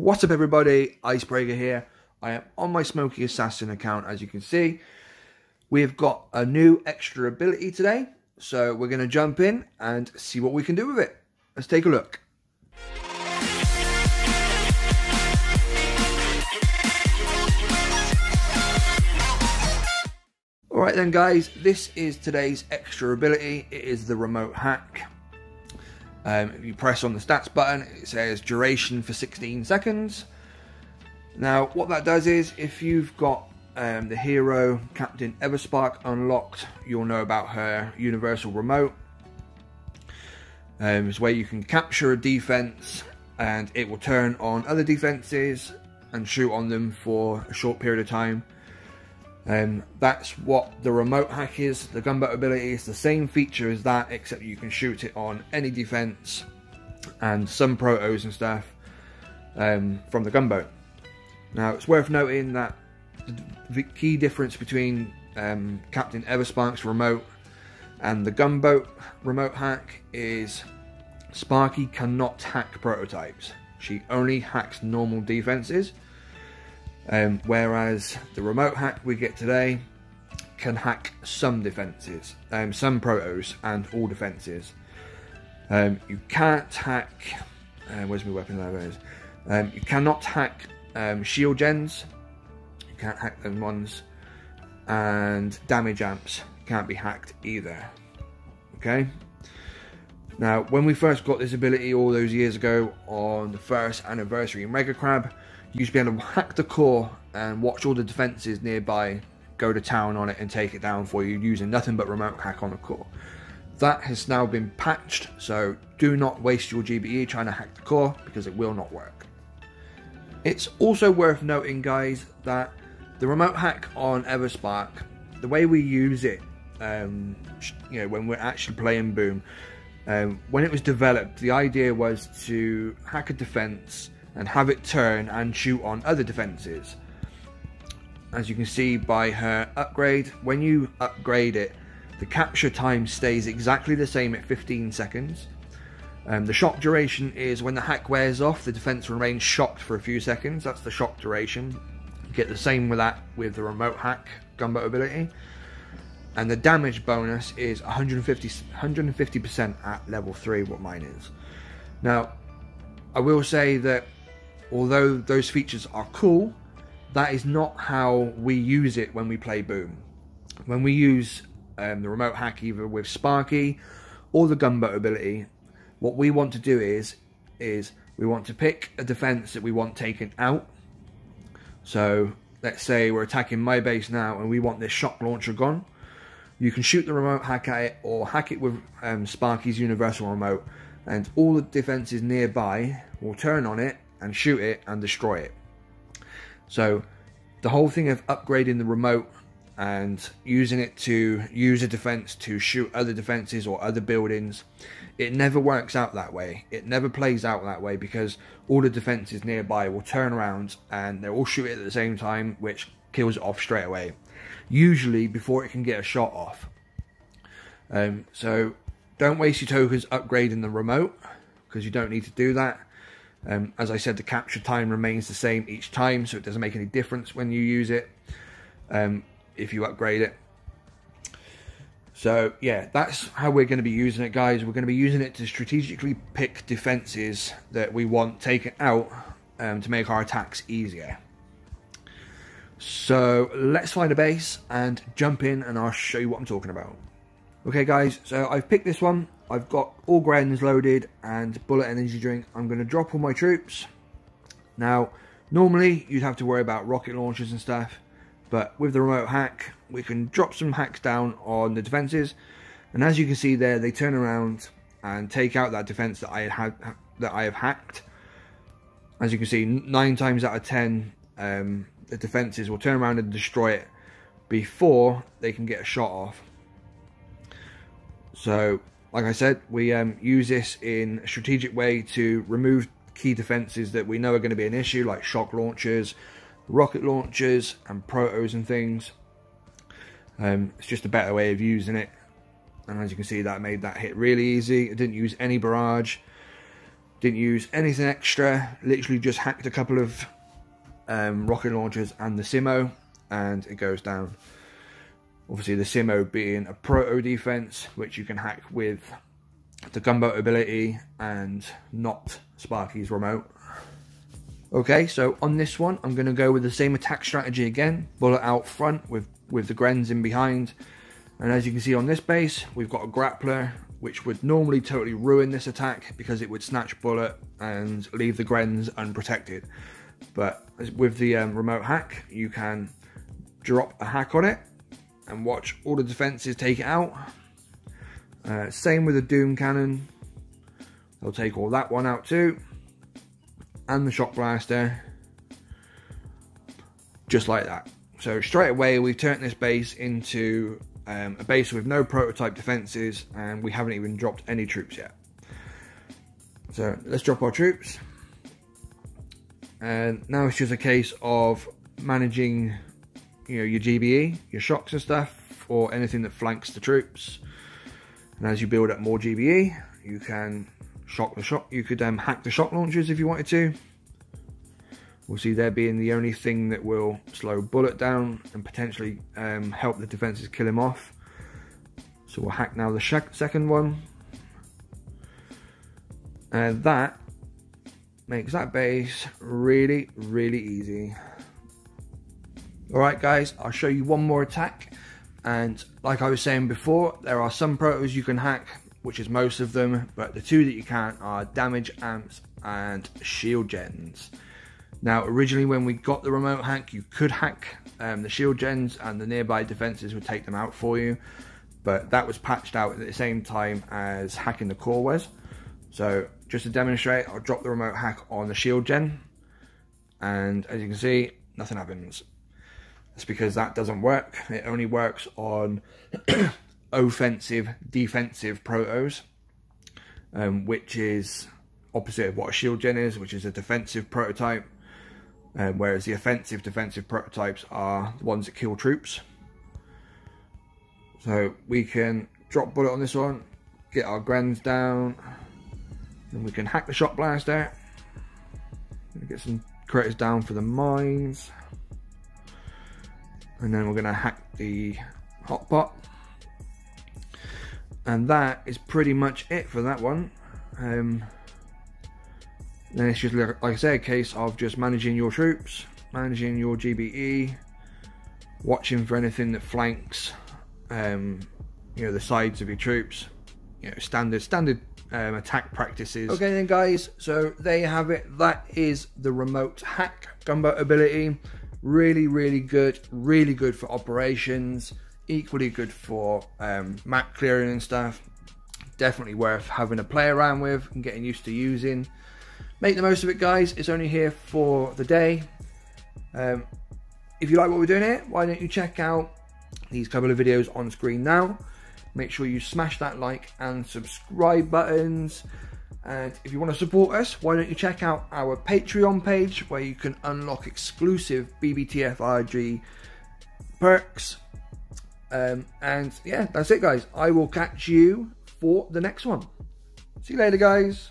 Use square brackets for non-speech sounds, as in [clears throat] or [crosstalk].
What's up everybody, Icebreaker here. I am on my Smoky Assassin account as you can see. We've got a new extra ability today, so we're going to jump in and see what we can do with it. Let's take a look. Alright then guys, this is today's extra ability. It is the remote hack. Um, if you press on the stats button, it says duration for 16 seconds. Now, what that does is, if you've got um, the hero Captain Everspark unlocked, you'll know about her universal remote. Um, it's where you can capture a defense and it will turn on other defenses and shoot on them for a short period of time. Um, that's what the remote hack is. The gunboat ability is the same feature as that, except you can shoot it on any defense and some protos and stuff um, from the gunboat. Now, it's worth noting that the key difference between um, Captain Everspark's remote and the gunboat remote hack is Sparky cannot hack prototypes. She only hacks normal defenses. Um, whereas the remote hack we get today can hack some defenses, um, some protos, and all defenses. Um, you can't hack. Uh, where's my weapon there? Um, you cannot hack um, shield gens. You can't hack them ones, and damage amps can't be hacked either. Okay. Now, when we first got this ability all those years ago on the first anniversary in Mega Crab, you should be able to hack the core and watch all the defenses nearby go to town on it and take it down for you using nothing but remote hack on the core. That has now been patched, so do not waste your GBE trying to hack the core because it will not work. It's also worth noting, guys, that the remote hack on Everspark, the way we use it, um, you know, when we're actually playing Boom, um, when it was developed, the idea was to hack a defense and have it turn and shoot on other defenses. As you can see by her upgrade, when you upgrade it, the capture time stays exactly the same at 15 seconds. Um, the shock duration is when the hack wears off, the defense remains shocked for a few seconds. That's the shock duration. You get the same with that with the remote hack gunboat ability. And the damage bonus is 150 150% at level 3, what mine is. Now, I will say that although those features are cool, that is not how we use it when we play Boom. When we use um, the remote hack either with Sparky or the gunboat ability, what we want to do is is we want to pick a defense that we want taken out. So let's say we're attacking my base now and we want this shock launcher gone. You can shoot the remote hack at it or hack it with um, Sparky's universal remote and all the defenses nearby will turn on it and shoot it and destroy it. So the whole thing of upgrading the remote and using it to use a defense to shoot other defenses or other buildings, it never works out that way. It never plays out that way because all the defenses nearby will turn around and they'll all shoot it at the same time, which kills it off straight away. Usually before it can get a shot off. Um, so don't waste your tokens upgrading the remote because you don't need to do that. Um, as I said, the capture time remains the same each time, so it doesn't make any difference when you use it, um, if you upgrade it. So, yeah, that's how we're going to be using it, guys. We're going to be using it to strategically pick defenses that we want taken out um, to make our attacks easier. So, let's find a base and jump in and I'll show you what I'm talking about. Okay, guys, so I've picked this one. I've got all grens loaded and Bullit energy drink. I'm going to drop all my troops. Now, normally you'd have to worry about rocket launchers and stuff, but with the remote hack, we can drop some hacks down on the defenses. And as you can see there, they turn around and take out that defense that I had that I have hacked. As you can see, nine times out of ten, um, the defenses will turn around and destroy it before they can get a shot off. So like I said, we um, use this in a strategic way to remove key defenses that we know are going to be an issue, like shock launchers, rocket launchers, and protos and things. Um, it's just a better way of using it. And as you can see, that made that hit really easy. It didn't use any barrage. Didn't use anything extra, literally just hacked a couple of um, rocket launchers and the Simo, and it goes down. Obviously, the Simo being a proto defense, which you can hack with the gunboat ability and not Sparky's remote. Okay, so on this one, I'm going to go with the same attack strategy again. Bullit out front with, with the Grens in behind. And as you can see on this base, we've got a grappler, which would normally totally ruin this attack because it would snatch Bullit and leave the Grens unprotected. But with the um, remote hack, you can drop a hack on it and watch all the defenses take it out. Uh, same with the Doom Cannon. They'll take all that one out too. And the shock blaster. Just like that. So straight away we've turned this base into um, a base with no prototype defenses and we haven't even dropped any troops yet. So let's drop our troops. And now it's just a case of managing you know your GBE your shocks and stuff or anything that flanks the troops and as you build up more GBE you can shock the shock. You could um, hack the shock launchers if you wanted to. We'll see there being the only thing that will slow Bullit down and potentially um, help the defenses kill him off. So we'll hack now the second one. And that makes that base really, really easy. Alright guys, I'll show you one more attack. And like I was saying before, there are some protos you can hack which is most of them, but the two that you can't are damage amps and shield gens. Now, originally when we got the remote hack, you could hack um, the shield gens and the nearby defenses would take them out for you, but that was patched out at the same time as hacking the core was. So just to demonstrate, I'll drop the remote hack on the shield gen, and as you can see, nothing happens. That's because that doesn't work. It only works on [clears throat] offensive, defensive protos, um, which is opposite of what a shield gen is, which is a defensive prototype, um, whereas the offensive defensive prototypes are the ones that kill troops. So we can drop Bullit on this one, get our Grens down, and we can hack the shock blaster, get some critters down for the mines, and then we're going to hack the hot pot and that is pretty much it for that one. Um, then it's just like I say a case of just managing your troops managing your GBE watching for anything that flanks um, you know the sides of your troops you know standard standard um, attack practices. Okay then guys so there you have it. That is the remote hack gunboat ability really really good really good for operations equally good for um, map clearing and stuff. Definitely worth having a play around with and getting used to using. Make the most of it, guys. It's only here for the day. Um, if you like what we're doing here, why don't you check out these couple of videos on screen now. Make sure you smash that like and subscribe buttons. And if you want to support us, why don't you check out our Patreon page where you can unlock exclusive BBTFRG perks um, and yeah, that's it, guys. I will catch you for the next one. See you later, guys.